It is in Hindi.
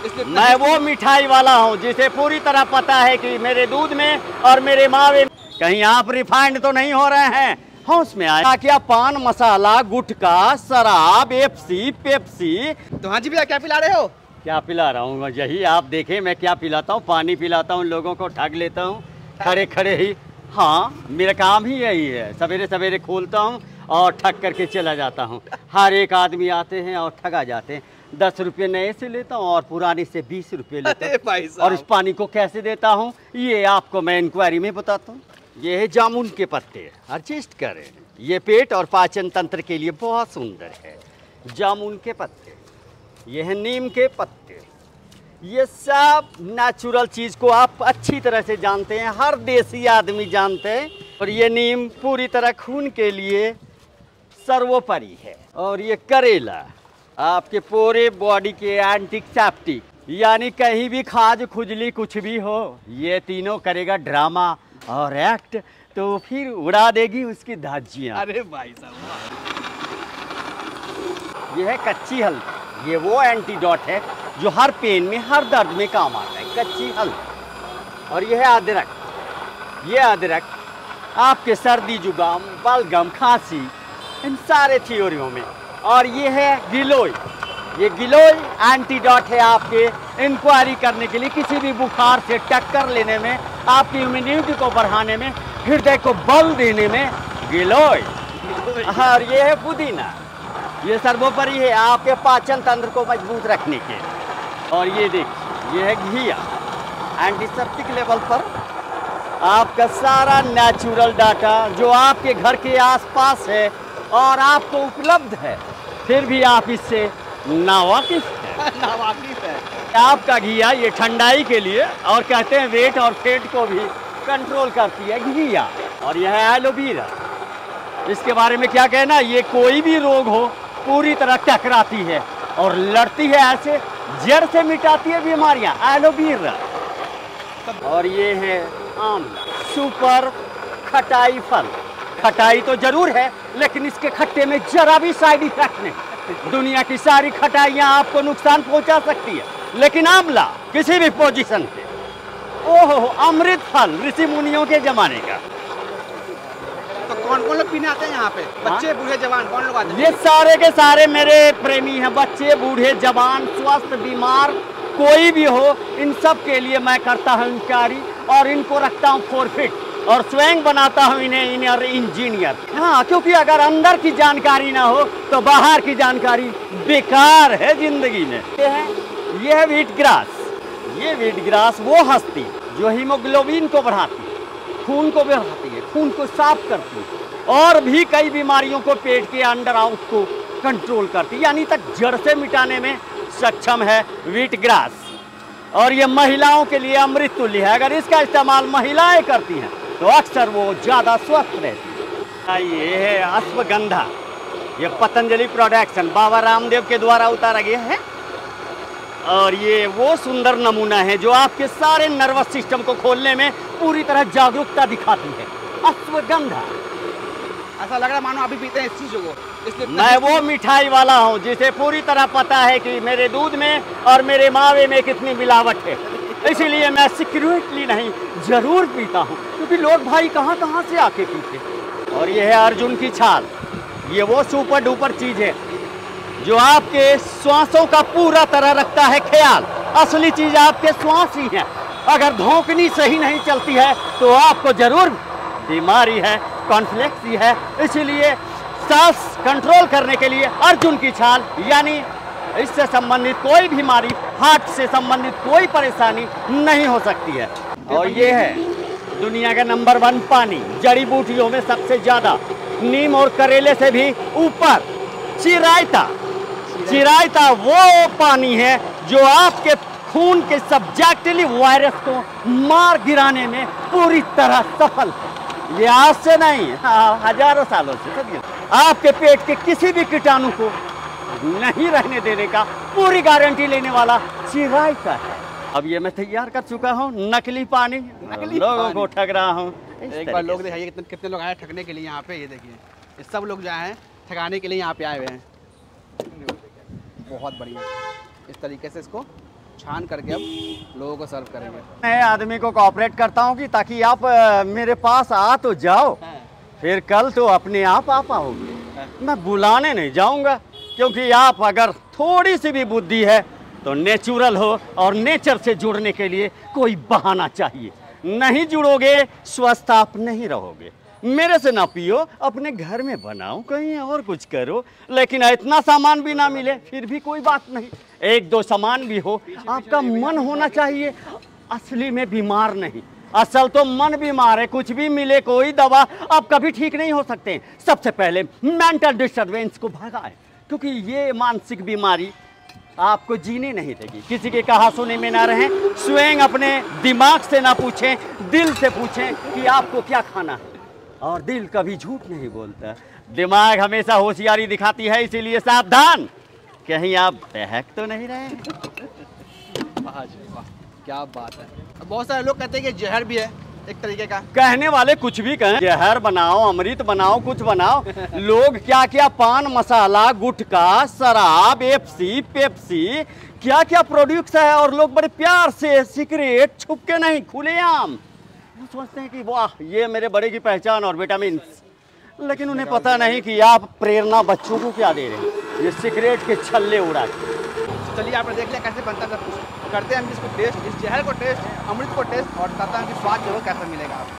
मैं वो मिठाई वाला हूँ जिसे पूरी तरह पता है कि मेरे दूध में और मेरे मावे में। कहीं आप रिफाइंड तो नहीं हो रहे हैं? होश में आया। क्या पान मसाला गुटखा शराब एफसी पेप्सी। तो हाँ जी भैया क्या पिला रहे हो? क्या पिला रहा हूँ? यही आप देखे मैं क्या पिलाता हूँ। पानी पिलाता हूँ लोगों को ठग लेता हूँ। खड़े खड़े ही। हाँ मेरा काम ही यही है। सवेरे सवेरे खोलता हूँ और ठग करके चला जाता हूँ। हर एक आदमी आते हैं और ठगा जाते हैं। दस रुपये नए से लेता हूँ और पुराने से बीस रुपये लेता हूँ। और इस पानी को कैसे देता हूँ? ये आपको मैं इंक्वायरी में बताता हूँ। ये है जामुन के पत्ते। एडजस्ट करें। ये पेट और पाचन तंत्र के लिए बहुत सुंदर है। जामुन के पत्ते। ये है नीम के पत्ते। ये सब नेचुरल चीज़ को आप अच्छी तरह से जानते हैं। हर देसी आदमी जानते हैं। और ये नीम पूरी तरह खून के लिए सर्वोपरि है। और ये करेला आपके पूरे बॉडी के एंटीसेप्टिक यानी कहीं भी खाज खुजली कुछ भी हो ये तीनों करेगा ड्रामा और एक्ट तो फिर उड़ा देगी उसकी धाजियाँ अरे भाई साहब। ये है कच्ची हल्दी। ये वो एंटीडोट है जो हर पेन में हर दर्द में काम आता है कच्ची हल्दी। और ये है अदरक। ये अदरक आपके सर्दी जुकाम बलगम खांसी इन सारे थियोरियों में। और ये है गिलोय। ये गिलोय एंटीडॉट है आपके इंक्वायरी करने के लिए। किसी भी बुखार से टक्कर लेने में, आपकी इम्यूनिटी को बढ़ाने में, हृदय को बल देने में गिलोय। और ये है पुदीना। ये सर्वोपरि है आपके पाचन तंत्र को मज़बूत रखने के और ये देखिए, ये है घिया। एंटीसेप्टिक लेवल पर आपका सारा नेचुरल डाटा जो आपके घर के आसपास है और आपको उपलब्ध है। फिर भी आप इससे नावाकिफ हैं। नावाकिफ है। आपका घिया ये ठंडाई के लिए और कहते हैं वेट और फेट को भी कंट्रोल करती है घिया। और यह है एलोवेरा। इसके बारे में क्या कहना? ये कोई भी रोग हो पूरी तरह टकराती है और लड़ती है ऐसे जड़ से मिटाती है बीमारियाँ एलोवेरा। और ये है आंवला सुपर खटाई फल। खटाई तो ज़रूर है लेकिन इसके खट्टे में जरा भी साइड इफ़ेक्ट नहीं। दुनिया की सारी खटाइयाँ आपको नुकसान पहुँचा सकती है लेकिन आंवला किसी भी पोजीशन पे। ओहो अमृत फल ऋषि मुनियों के जमाने का। तो कौन कौन लोग पीने आते हैं यहाँ पे? बच्चे बूढ़े जवान कौन लोग आते हैं? ये सारे के सारे मेरे प्रेमी हैं बच्चे बूढ़े जवान स्वस्थ बीमार कोई भी हो इन सब के लिए मैं करता हूँ इंक्वायरी और इनको रखता हूँ फोरफिट और स्वयं बनाता हूँ इन्हें इनर इंजीनियर। हाँ क्योंकि अगर अंदर की जानकारी ना हो तो बाहर की जानकारी बेकार है ज़िंदगी में। ये है ये है वीट ग्रास ये वीट ग्रास वो हस्ती जो हीमोग्लोबिन को बढ़ाती है, खून को बढ़ाती है, खून को साफ़ करती है, और भी कई बीमारियों को पेट के अंडर आउट को कंट्रोल करती यानी तक जड़ से मिटाने में सक्षम है वीट ग्रास और ये महिलाओं के लिए अमृत तुल्य है, अगर इसका इस्तेमाल महिलाएँ करती हैं तो अक्सर वो ज़्यादा स्वस्थ रहती हैं ये है अश्वगंधा। ये पतंजलि प्रोडक्शन बाबा रामदेव के द्वारा उतारा गया है। और ये वो सुंदर नमूना है जो आपके सारे नर्वस सिस्टम को खोलने में पूरी तरह जागरूकता दिखाती है। अश्वगंधा। ऐसा लग रहा है मानो अभी पीते हैं इस चीज़ों को। इसलिए मैं वो मिठाई वाला हूँ जिसे पूरी तरह पता है कि मेरे दूध में और मेरे मावे में कितनी मिलावट है। इसीलिए मैं सिक्योरिटली नहीं ज़रूर पीता हूँ, क्योंकि लोग भाई कहाँ कहाँ से आके पीते और ये है अर्जुन की छाल। ये वो सुपर डुपर चीज़ है, जो आपके श्वासों का पूरा तरह रखता है ख्याल। असली चीज़ आपके श्वास ही है। अगर धोकनी सही नहीं चलती है तो आपको ज़रूर बीमारी है, कॉन्फ्लेक्स ही है। इसीलिए सांस कंट्रोल करने के लिए अर्जुन की छाल, यानी इससे संबंधित कोई बीमारी, हार्ट से संबंधित कोई परेशानी नहीं हो सकती है। और ये है दुनिया का नंबर वन पानी जड़ी बूटियों में सबसे ज़्यादा नीम और करेले से भी ऊपर चिरायता चिरायता वो पानी है जो आपके खून के सब्जेक्टली वायरस को मार गिराने में पूरी तरह सफल। ये आज से नहीं हाँ, हज़ारों सालों से। आपके पेट के किसी भी कीटाणु को नहीं रहने देने का पूरी गारंटी लेने वाला चिरायता है अब ये मैं तैयार कर चुका हूँ नकली पानी। नकली लोगों। को ठग रहा हूँ एक बार लोग दिखाइए कितने कितने लोग आए ठगने के लिए यहाँ पे ये देखिए। ये सब लोग जो हैं ठगाने के लिए यहाँ पे आए हुए हैं। बहुत बढ़िया। इस तरीके से इसको छान करके अब लोगों को सर्व करेंगे। मैं आदमी को कॉपरेट करता हूँ कि ताकि आप मेरे पास आ तो जाओ। फिर कल तो अपने आप आ पाओगे। मैं बुलाने नहीं जाऊँगा क्योंकि आप अगर थोड़ी सी भी बुद्धि है तो नेचुरल हो और नेचर से जुड़ने के लिए कोई बहाना चाहिए। नहीं जुड़ोगे, स्वस्थ आप नहीं रहोगे। मेरे से ना पियो, अपने घर में बनाओ, कहीं और कुछ करो। लेकिन इतना सामान भी ना मिले, फिर भी कोई बात नहीं। एक दो सामान भी हो, आपका मन होना चाहिए। असली में बीमार नहीं। असल तो मन बीमार है, कुछ भी मिले, कोई दवा, आप कभी ठीक नहीं हो सकते। सबसे पहले मेंटल डिस्टर्बेंस को भगाए, क्योंकि ये मानसिक बीमारी आपको जीने नहीं देगी। किसी के कहा सुने में ना रहें, स्वयं अपने दिमाग से ना पूछें, दिल से पूछें कि आपको क्या खाना है। और दिल कभी झूठ नहीं बोलता। दिमाग हमेशा होशियारी दिखाती है, इसीलिए सावधान। कहीं आप बहक तो नहीं रहे? क्या बात है। बहुत सारे लोग कहते हैं कि जहर भी है। एक तरीके का। कहने वाले कुछ भी कहें जहर बनाओ अमृत बनाओ कुछ बनाओ। लोग क्या क्या पान मसाला गुटखा शराब एफसी पेप्सी क्या क्या प्रोड्यूक्स है और लोग बड़े प्यार से सिगरेट छुप के नहीं खुलेआम वो सोचते हैं कि वाह ये मेरे बड़े की पहचान और विटामिन लेकिन उन्हें पता नहीं कि आप प्रेरणा बच्चों को क्या दे रहे हैं। ये सिगरेट के छल्ले उड़ा के चलिए आपने देख लिया कैसे बनता है सब कुछ। करते हैं हम इसको टेस्ट इस जहर को टेस्ट, अमृत को टेस्ट और बताते हैं कि स्वाद जो है कैसा मिलेगा